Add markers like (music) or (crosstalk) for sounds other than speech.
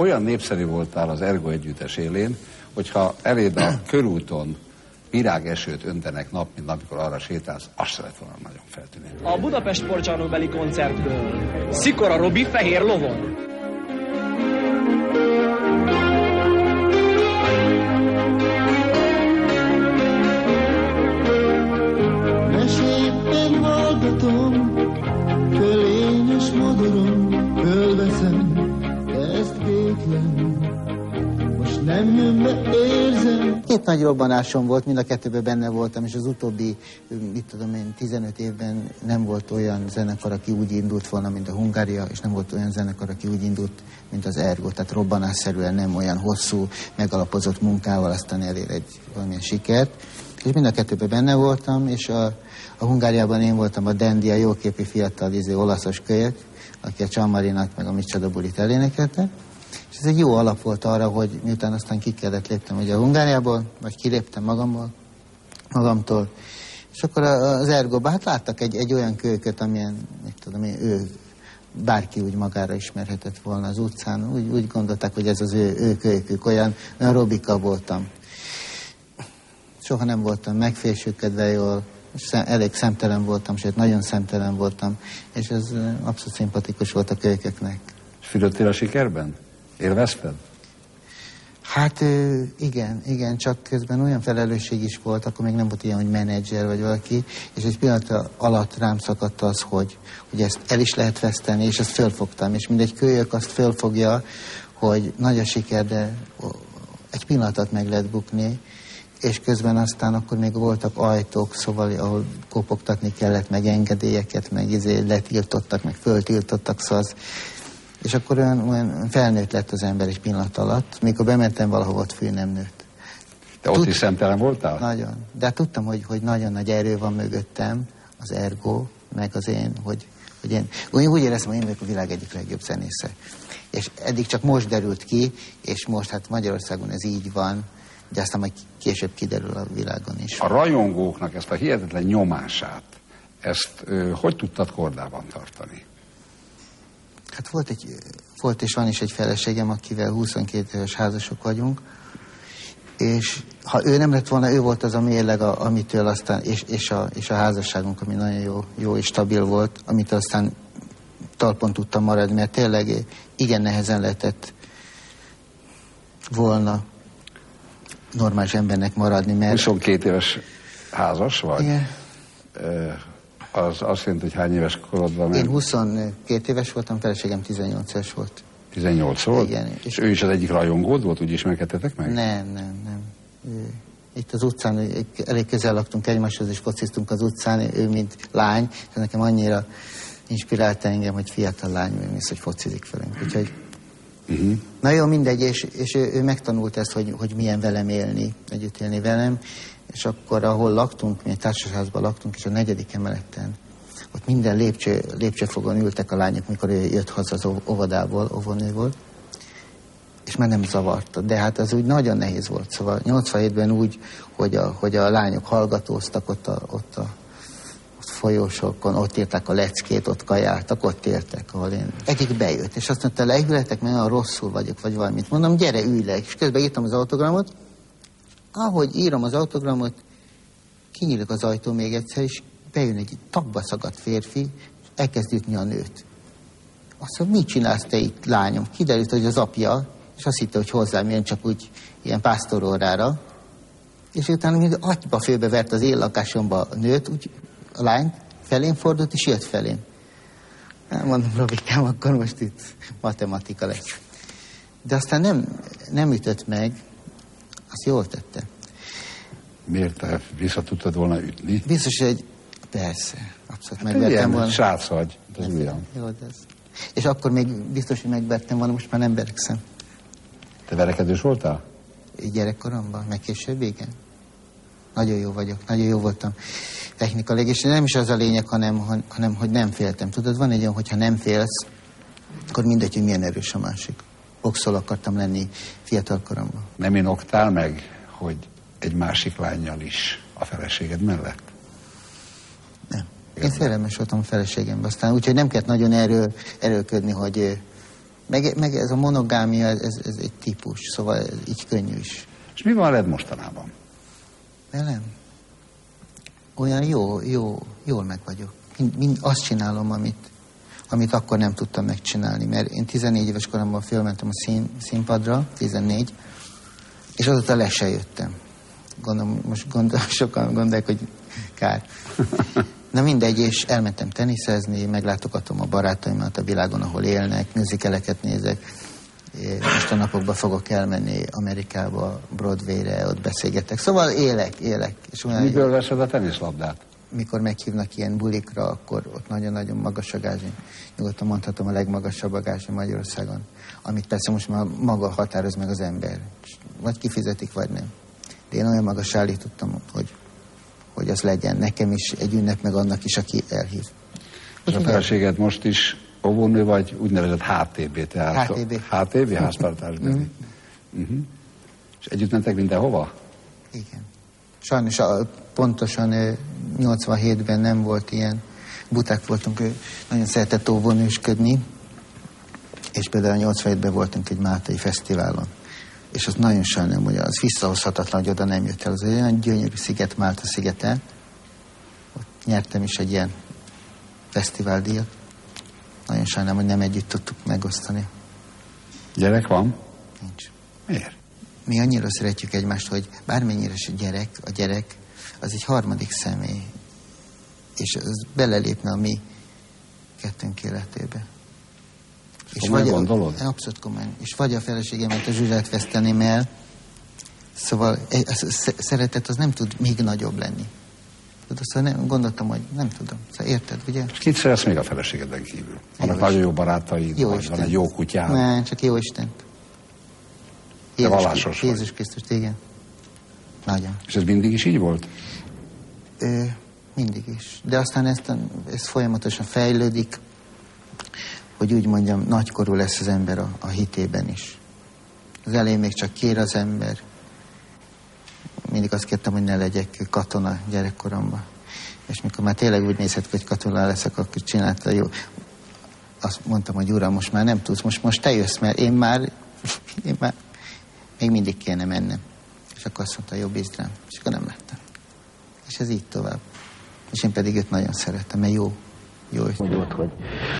olyan népszerű voltál az Ergo együttes élén, hogyha eléd a (clears throat) körúton virágesőt öntenek nap, mint amikor arra sétálsz, azt szeret volna nagyon feltűnni. A Budapest sportcsarnokbeli koncertből Szikora Robi fehér lovon. Két nagy robbanásom volt, mind a kettőben benne voltam, és az utóbbi, mit tudom én, 15 évben nem volt olyan zenekar, aki úgy indult volna, mint a Hungária, és nem volt olyan zenekar, aki úgy indult, mint az Ergo. Tehát robbanásszerűen nem olyan hosszú, megalapozott munkával aztán elér egy valamilyen sikert. És mind a kettőben benne voltam, és a, a Hungáriában én voltam a Dandy, a jóképi fiatal izé, olaszos kölyök, aki a Csammarinat meg a Micsoda Bulit elénekelte. És ez egy jó alap volt arra, hogy miután aztán ki kellett léptem ugye a Hungáriából, vagy kiléptem magamból, magamtól, és akkor az Ergóban, hát láttak egy, egy olyan kölyköt, amilyen, mit tudom én, ő bárki úgy magára ismerhetett volna az utcán. Úgy, úgy gondolták, hogy ez az ő, ő kölykük, olyan, olyan robika voltam. Soha nem voltam megfésülkedve jól, szem, elég szemtelen voltam, sőt nagyon szemtelen voltam, és ez abszolút szimpatikus volt a kölyköknek. Fülöttél a sikerben? Élvezted? Hát igen, igen, csak közben olyan felelősség is volt, akkor még nem volt ilyen, hogy menedzser vagy valaki, és egy pillanat alatt rám szakadt az, hogy, hogy ezt el is lehet veszteni, és ezt fölfogtam, és mindegy kölyök azt fölfogja, hogy nagy a siker, de egy pillanatot meg lehet bukni, és közben aztán akkor még voltak ajtók, szóval ahol kopogtatni kellett, meg engedélyeket, meg izé letiltottak, meg föltiltottak, szóval az, és akkor olyan, olyan felnőtt lett az ember egy pillanat alatt, mikor bementem valahova, ott fő nem nőtt. Te ott Tud- is szemtelen voltál? Nagyon. De hát tudtam, hogy, hogy nagyon nagy erő van mögöttem, az ergo, meg az én, hogy, hogy én úgy, úgy éreztem, hogy én vagyok a világ egyik legjobb zenésze. És eddig csak most derült ki, és most hát Magyarországon ez így van, de aztán majd később kiderül a világon is. A rajongóknak ezt a hihetetlen nyomását, ezt ö, hogy tudtad kordában tartani? Volt, egy, volt és van is egy feleségem, akivel 22 éves házasok vagyunk, és ha ő nem lett volna, ő volt az a mérleg, a, amitől aztán, és, és, a, és a házasságunk, ami nagyon jó, jó és stabil volt, amit aztán talpon tudtam maradni, mert tényleg igen nehezen lehetett volna normális embernek maradni, mert... 22 éves házas vagy? Igen. Az azt jelenti, hogy hány éves korodban? Én ment? 22 éves voltam, feleségem 18 éves volt. 18 volt? Igen. És ő is az egyik rajongód volt, úgy ismerkedtetek meg? Nem, nem, nem. Itt az utcán, elég közel laktunk egymáshoz, és fociztunk az utcán, ő mint lány, és nekem annyira inspirálta engem, hogy fiatal lány, mész, hogy focizik velünk. Úgyhogy, Uh-huh. na jó, mindegy, és, és ő, ő megtanult ezt, hogy, hogy milyen velem élni, együtt élni velem, és akkor, ahol laktunk, mi egy társasházban laktunk, és a negyedik emeleten, ott minden lépcső, lépcsőfogon ültek a lányok, mikor ő jött haza az óvodából, óvónő volt, és már nem zavarta. De hát az úgy nagyon nehéz volt. Szóval 87-ben úgy, hogy a, hogy a lányok hallgatóztak ott a, ott a ott folyósokon, ott írták a leckét, ott kajáltak, ott éltek, ahol én. Egyik bejött, és azt mondta, leihületek, mert olyan rosszul vagyok, vagy valamit. Mondom, gyere, ülj le. És közben írtam az autogramot. Ahogy írom az autogramot, kinyílik az ajtó még egyszer, és bejön egy tagba szagadt férfi, és elkezd ütni a nőt. Azt mondja, mit csinálsz te itt, lányom? Kiderült, hogy az apja, és azt hitte, hogy hozzám jön csak úgy ilyen pásztorórára. És utána még agyba főbevert az én lakásomba a nőt, úgy a lány felén fordult, és jött felém. Mondom, Robikám, akkor most itt matematika lesz. De aztán nem, nem ütött meg, azt jól tette. Miért te vissza tudtad volna ütni? Biztos, hogy persze, abszolút Hát megvertem volna. srác vagy, az William. Jó, de ez. És akkor még biztos, hogy megvertem volna, most már nem verekszem. Te verekedős voltál? Gyerekkoromban, meg később, igen. Nagyon jó vagyok, nagyon jó voltam technikailag, és nem is az a lényeg, hanem, hanem hogy nem féltem. Tudod, van egy olyan, hogyha nem félsz, akkor mindegy, hogy milyen erős a másik. Boxol akartam lenni fiatal koromban. Nem inoktál meg, hogy egy másik lányjal is a feleséged mellett? Nem. Én szerelmes voltam a feleségembe, aztán úgyhogy nem kellett nagyon erő, erőködni, hogy, Meg, meg ez a monogámia, ez, ez egy típus, szóval így könnyű is. És mi van veled mostanában? Velem? Olyan jó, jó, jól meg vagyok. Mind, mind azt csinálom, amit, amit akkor nem tudtam megcsinálni, mert én 14 éves koromban fölmentem a szín, színpadra, 14, és azóta le se jöttem. Gondolom, most gondol, (laughs) sokan gondolják, hogy kár. Na mindegy, és elmentem teniszezni, meglátogatom a barátaimat a világon, ahol élnek, műzikeleket nézek. Most a napokban fogok elmenni Amerikába, Broadway-re, ott beszélgetek. Szóval élek, élek. És olyan Miből veszed a teniszlabdát? Mikor meghívnak ilyen bulikra, akkor ott nagyon-nagyon magas a gázsi. Nyugodtan mondhatom a legmagasabb a gázsi Magyarországon. Amit persze most már maga határoz meg az ember. Vagy kifizetik, vagy nem. De én olyan magas állítottam, hogy hogy az legyen nekem is egy ünnep, meg annak is, aki elhív. És a feleséged most is óvónő vagy úgynevezett HTB, tehát HTB. HTB, háztartásbeli. mm. uh-huh. És együtt mentek mindenhova? Igen. Sajnos a, pontosan 87-ben nem volt ilyen. Buták voltunk, nagyon szeretett óvónősködni, és például a 87-ben voltunk egy Mátai Fesztiválon és az nagyon sajnálom, hogy az visszahozhatatlan, hogy oda nem jött el. Az egy olyan gyönyörű sziget, Málta szigete. Ott nyertem is egy ilyen fesztiváldíjat. Nagyon sajnálom, hogy nem együtt tudtuk megosztani. Gyerek van? Nincs. Miért? Mi annyira szeretjük egymást, hogy bármennyire is a gyerek, a gyerek, az egy harmadik személy. És az belelépne a mi kettőnk életébe. És vagy gondolod? A, abszolút komolyan. És vagy a feleségemet a zsuzsát veszteném el, szóval a szeretet az nem tud még nagyobb lenni. Tudod, szóval nem, gondoltam, hogy nem tudom. Szóval érted, ugye? És kit szeretsz még a feleségeden kívül? Vannak jó nagyon jó barátaid, jó vagy van egy jó kutyád? Nem, csak jó Istent. Jézus, Te vallásos Jézus Krisztus, igen. Nagyon. És ez mindig is így volt? Ö, mindig is. De aztán ezt, ez folyamatosan fejlődik, hogy úgy mondjam, nagykorú lesz az ember a, a hitében is. Az elején még csak kér az ember. Mindig azt kértem, hogy ne legyek katona gyerekkoromban. És mikor már tényleg úgy nézett, hogy katona leszek, akkor csinálta jó. Azt mondtam, hogy uram, most már nem tudsz, most, most te jössz, mert én már, (laughs) én már még mindig kéne mennem. És akkor azt mondta, jó, bízd rám. És akkor nem lettem. És ez így tovább. És én pedig őt nagyon szeretem, mert jó. Jó. Hogy ott, hogy